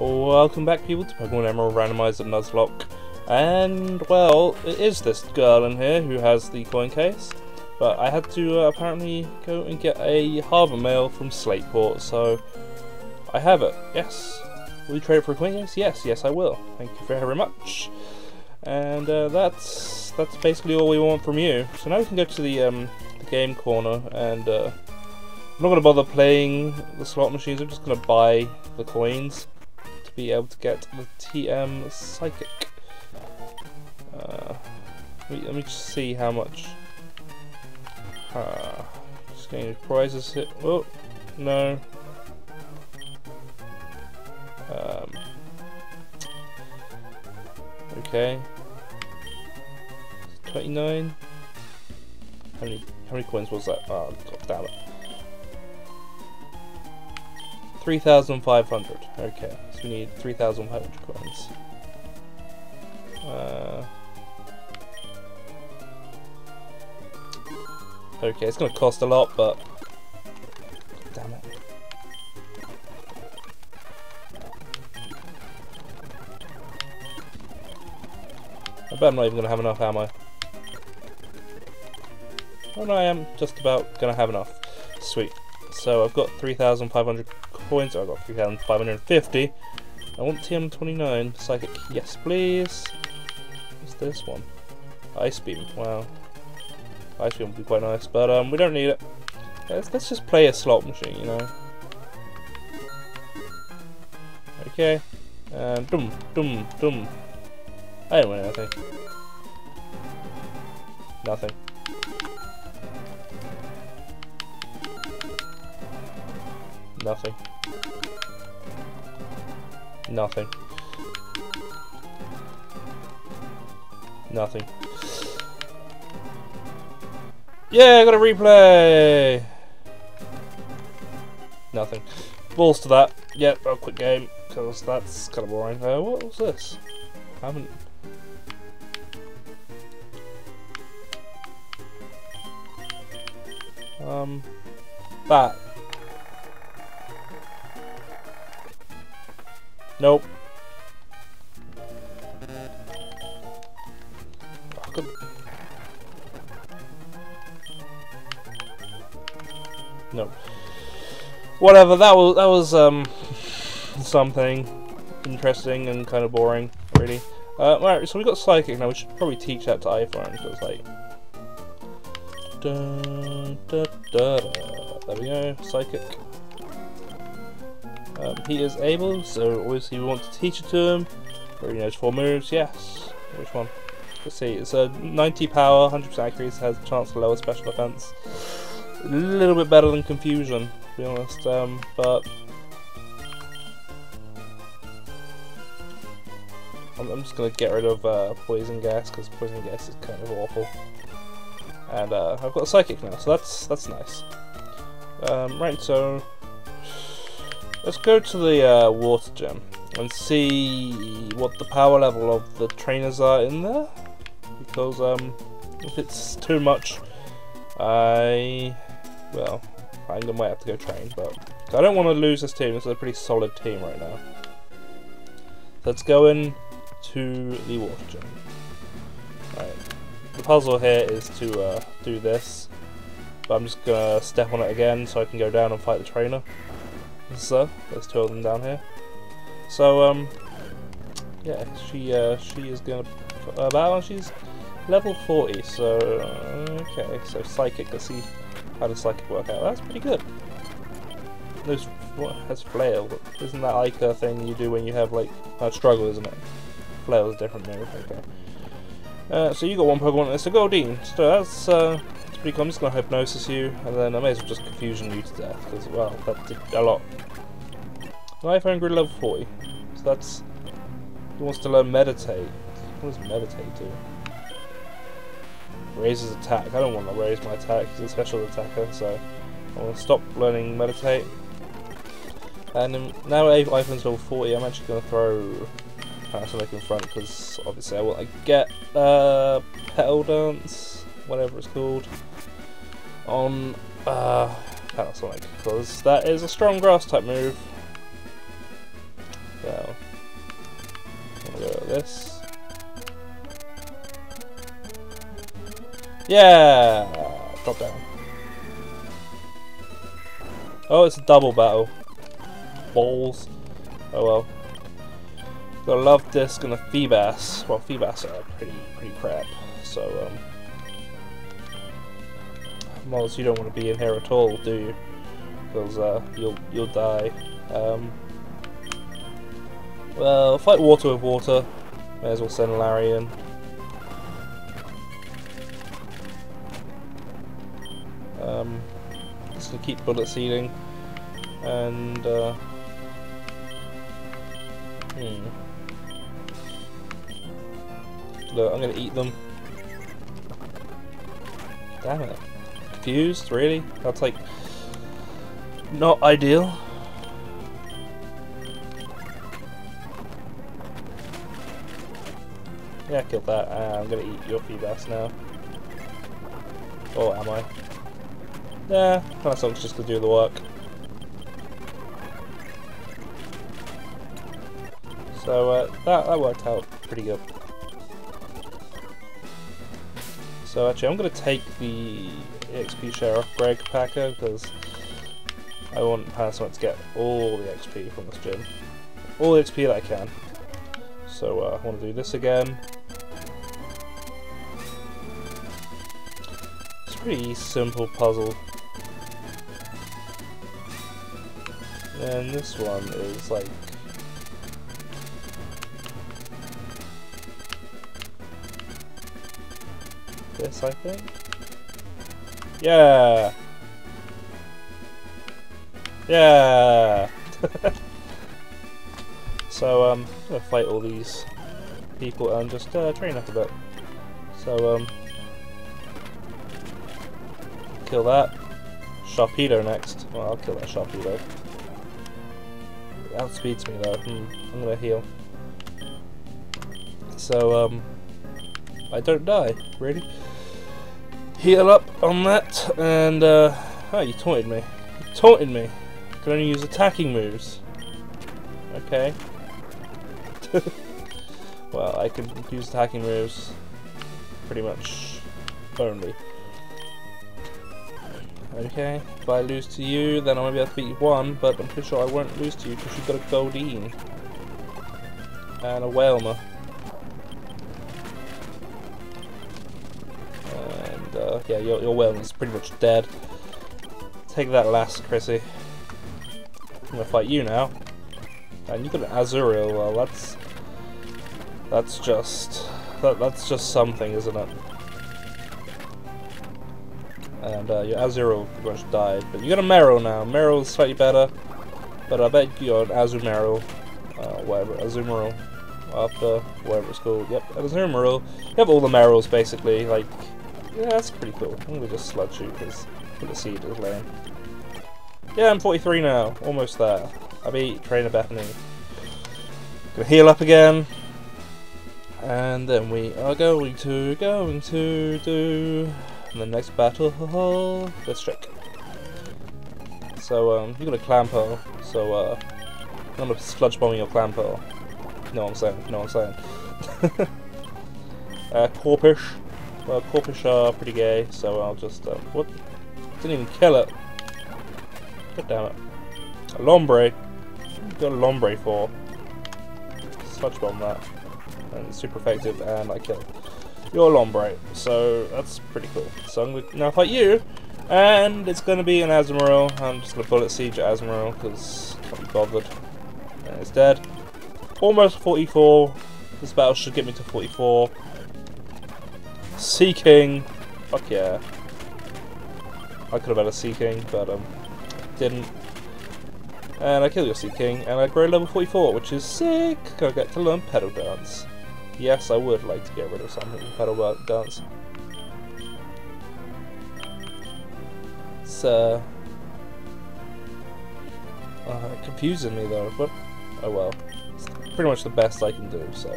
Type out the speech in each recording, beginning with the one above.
Welcome back people to Pokemon Emerald Randomizer Nuzlocke. And, well, it is this girl in here who has the coin case. But I had to uh, apparently go and get a Harbour Mail from Slateport, so I have it. Yes. Will you trade it for a coin case? Yes, yes I will. Thank you very much. And uh, that's that's basically all we want from you. So now we can go to the, um, the game corner and uh, I'm not going to bother playing the slot machines, I'm just going to buy the coins be able to get the TM Psychic. Uh, let, me, let me just see how much. Uh, just getting prizes hit. Oh, no. Um, okay. 29. How many, how many coins was that? Oh, god damn it. 3,500. Okay, so we need 3,500 coins. Uh, okay, it's going to cost a lot, but... Damn it. I bet I'm not even going to have enough, am I? Oh no, I am just about going to have enough. Sweet. So I've got 3,500 coins. Oh, I've got 3,550. I want TM29. Psychic. Yes, please. What's this one? Ice Beam. Wow. Ice Beam would be quite nice, but um, we don't need it. Let's, let's just play a slot machine, you know. Okay. And dum, dum, dum. I didn't win anything. Nothing. Nothing. Nothing. Nothing. Yeah, I got a replay! Nothing. Balls to that. Yep, I'll quit game, because that's kind of boring. Uh, what was this? I haven't... Um... That. Nope. No. Whatever. That was that was um something interesting and kind of boring, really. Uh, right, so we got psychic now. We should probably teach that to iPhone because like. Dun, da, da, da. There we go. Psychic. Um, he is able, so obviously we want to teach it to him. He knows four moves, yes. Which one? Let's see, it's a 90 power, 100% accuracy, has a chance to lower special defense. A little bit better than Confusion, to be honest, um, but... I'm, I'm, just gonna get rid of uh, Poison Gas, because Poison Gas is kind of awful. And uh, I've got a Psychic now, so that's that's nice. Um, right, so Let's go to the uh, water gym and see what the power level of the trainers are in there. Because um, if it's too much, I well, I'm might have to go train. But I don't want to lose this team. This is a pretty solid team right now. Let's go in to the water gym. Right. The puzzle here is to uh, do this, but I'm just gonna step on it again so I can go down and fight the trainer. So, there's two of them down here. So, um, yeah, she, uh, she is gonna, uh, battle, she's level 40, so, okay, so Psychic, let's see how does Psychic work out. That's pretty good. Those, what, has Flail, isn't that like a thing you do when you have, like, a Struggle, isn't it? Flail is a different move, okay. Uh, so you got one Pokemon, it's a Goldeen, so that's, uh, pretty cool. I'm just going to Hypnosis you, and then I may as well just Confusion you to death, because, well, that did a lot. Life Angry level 40, so that's... He wants to learn Meditate. What does Meditate do? Raises attack. I don't want to raise my attack, he's a special attacker, so I want to stop learning Meditate. And um, now Ivan's level 40, I'm actually going to throw Panasonic in front, because obviously I want to get uh, Petal Dance, whatever it's called on uh, Panasonic because that is a strong grass type move. Well, this. Yeah! Drop down. Oh, it's a double battle. Balls. Oh well. A Luvdisc and a Feebas. Well, Feebas are pretty, pretty crap. So, um... You don't want to be in here at all, do you? Because, uh, you'll, you'll die. Um... Well, fight water with water. May as well send Larry in. Um, just gonna keep bullet seeding, and uh, hmm. I'm gonna eat them. Damn it! Confused? Really? That's like not ideal. Yeah, I killed that. Uh, I'm gonna eat your Feebas now. Or am I? Yeah, that song's just to do the work. So uh, that, that worked out pretty good. So actually I'm going to take the XP share off Greg Packer because I want Panasonic to get all the XP from this gym. All the XP that I can. So uh, I want to do this again. It's a pretty simple puzzle. And this one is like this, I think. Yeah. Yeah. so um, I'm gonna fight all these people and just uh, train up a bit. So um, kill that. Sharpedo next. Well, I'll kill that Sharpedo outspeeds me though. Hmm, I'm gonna heal. So, um, I don't die, really. Heal up on that, and, uh, oh, you taunted me. You taunted me. I can only use attacking moves. Okay. well, I can use attacking moves pretty much only. Okay, if I lose to you, then I might be able to beat one, but I'm pretty sure I won't lose to you because you've got a Goldeen. And a Wailmer. Uh, yeah, your, your is pretty much dead. Take that last, Chrissy. I'm gonna fight you now. And you got an Azurill, well that's... That's just... That, that's just something, isn't it? and uh, your Azurill pretty much died. But you got a Marill now. Marill is slightly better, but I bet you got an Azumarill, uh, whatever, Azumarill, after whatever it's called. Yep, Azumarill. You have all the Marills basically. Like, yeah, that's pretty cool. I'm gonna just sludge you because the seed is lame. Yeah, I'm 43 now, almost there. I beat Trainer Bethany. Gonna heal up again. And then we are going to, going to do the next battle, let's check. So, um, you got a Clamperl, so, uh, I'm gonna sludge bomb your Clamperl. No, I'm saying, no, I'm saying. uh, Corphish. Well, Corphish are pretty gay, so I'll just, uh, what? Didn't even kill it. God damn it. A Lombre. got a Lombre for? Sludge bomb that. And it's super effective, and I kill it your Lombre. So that's pretty cool. So I'm to now fight you, and it's to be an Azumarill. I'm just to bullet seed Azumarill because can't be bothered. And it's dead. Almost 44. This battle should get me to 44. Seaking. Fuck yeah. I could have had a Seaking, but um, didn't. And I kill your Seaking, and I grow level 44, which is sick. I get to learn Petal Dance. Yes, I would like to get rid of something Petal Dance. It's uh, uh, confusing me though, but oh well. It's pretty much the best I can do, so.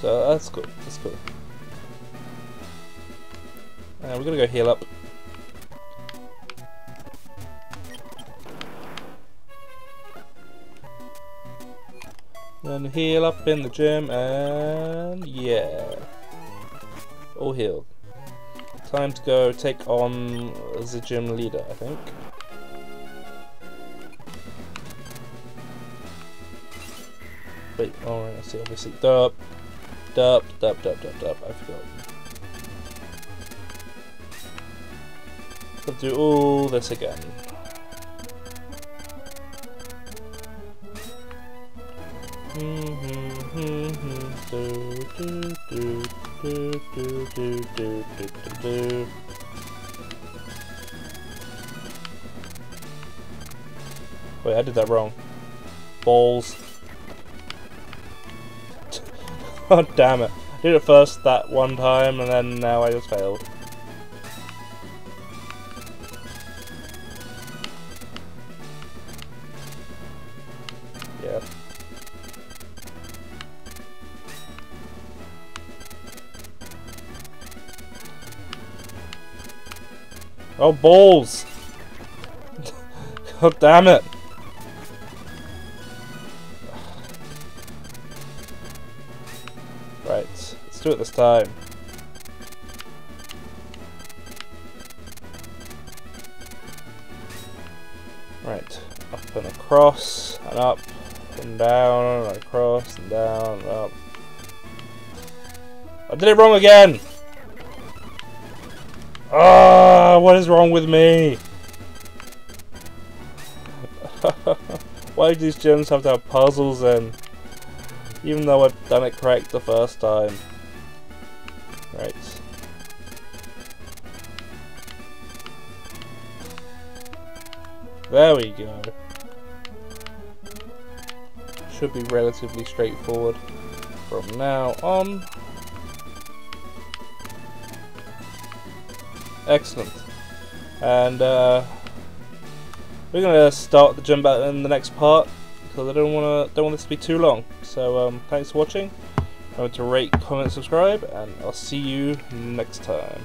So that's cool, that's cool. Uh, we're gonna go heal up. And heal up in the gym, and yeah. All healed. Time to go take on the gym leader, I think. Wait, oh, I see, obviously. Dup, dup, dup, dup, dup, dup, I forgot. To do all this again. Wait, I did that wrong. Balls. oh damn it. I did it first that one time and then now I just failed. Yeah. Oh, balls! God damn it! Right, let's do it this time. Right, up and across, and up, and down, and across, and down, and up. I did it wrong again! Ah, what is wrong with me? Why do these gems have to have puzzles in? Even though I've done it correct the first time. Right. There we go. Should be relatively straightforward from now on. Excellent. And uh, we're gonna start the gym battle in the next part because I don't wanna don't want this to be too long. So um, thanks for watching. Remember to rate, comment, subscribe, and I'll see you next time.